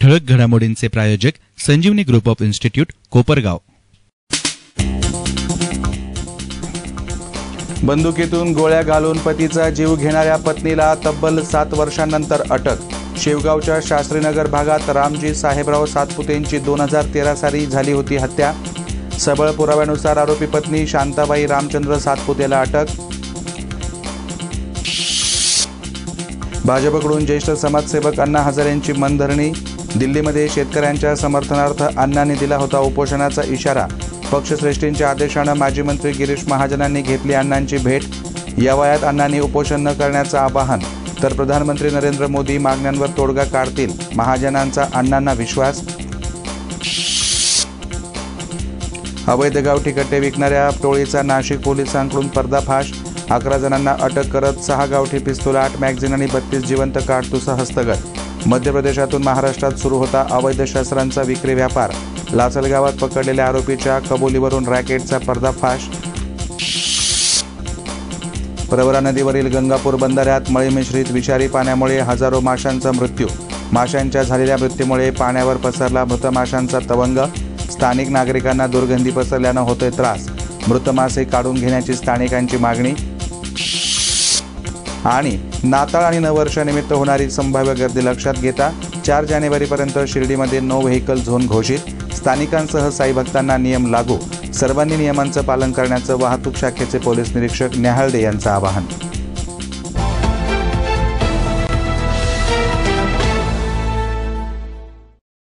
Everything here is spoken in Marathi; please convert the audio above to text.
ठळक घडामोडींचे प्रायोजक Sanjivani group of institute Kopargaon. बंदुकीतून गोळ्या घालून पतीचा जीव घेणाऱ्या पत्नीला तब्बल सात वर्षांनंतर अटक. शेवगावच्या शास्त्रीनगर भागात रामजी साहेबराव सातपुतेंची दोन हजार तेरा साली झाली होती हत्या. सबळ पुराव्यानुसार आरोपी पत्नी शांताबाई रामचंद्र सातपुतेला अटक. भाजपकडून ज्येष्ठ समाजसेवक अण्णा हजारेंची मनधरणी. दिल्लीमध्ये शेतकऱ्यांच्या समर्थनार्थ अण्णांनी दिला होता उपोषणाचा इशारा. पक्षश्रेष्ठींच्या आदेशानं माजी मंत्री गिरीश महाजनांनी घेतली अण्णांची भेट. या वयात अण्णांनी उपोषण न करण्याचं आवाहन. तर प्रधानमंत्री नरेंद्र मोदी मागण्यांवर तोडगा काढतील महाजनांचा अण्णांना विश्वास. अवैध गावठी कट्टे विकणाऱ्या टोळीचा नाशिक पोलिसांकडून पर्दाफाश. अकरा जणांना अटक करत सहा गावठी पिस्तूल आठ मॅगझिन आणि बत्तीस जिवंत काडतुसं हस्तगत. मध्य प्रदेशातून महाराष्ट्रात सुरू होता अवैध शस्त्रांचा विक्री व्यापार. लासलगावात पकडलेल्या आरोपीच्या कबुलीवरून रॅकेटचा पर्दाफाश. प्रवरा नदीवरील गंगापूर बंधाऱ्यात मळीमिश्रित विषारी पाण्यामुळे हजारो माशांचा मृत्यू. माशांच्या झालेल्या मृत्यूमुळे पाण्यावर पसरला मृत माशांचा तवंग. स्थानिक नागरिकांना दुर्गंधी पसरल्यानं होतोय त्रास. मृत मासे काढून घेण्याची स्थानिकांची मागणी. आणि नाताळ आणि नववर्षानिमित्त होणारी संभाव्य गर्दी लक्षात घेता चार जानेवारीपर्यंत शिर्डीमध्ये नो व्हेकल झोन घोषित. स्थानिकांसह साई भक्तांना नियम लागू. सर्वांनी नियमांचं पालन करण्याचं वाहतूक शाखेचे पोलीस निरीक्षक न्याहाळदे यांचं आवाहन.